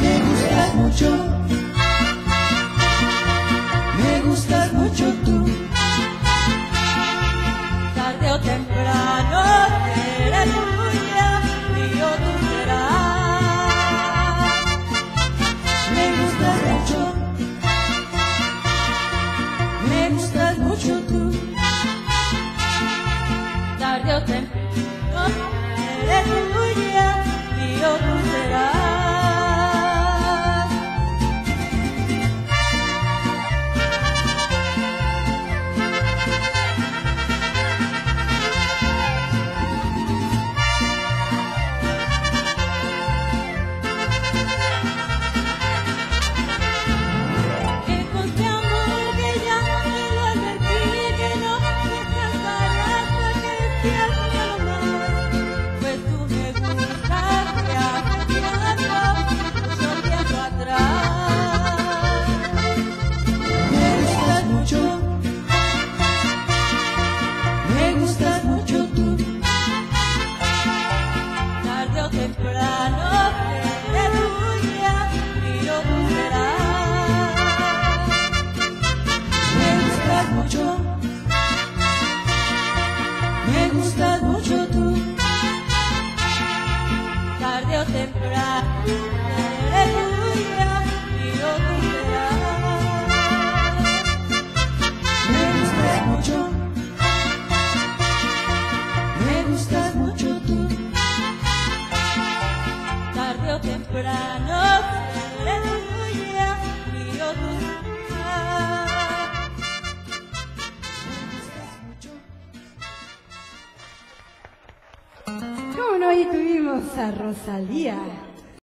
Me gustas mucho, me gustas mucho tú. Tarde o temprano serás tuya y yo tú serás. Me gustas mucho, me gustas mucho tú. Tarde o temprano es tuya y otro será. gustas mucho, me gustas mucho tú, tarde o temprano eres tuya y. Me gustas mucho, me gustas mucho tú, tarde o temprano. ¿Cómo no? Ahí tuvimos a Rosalía.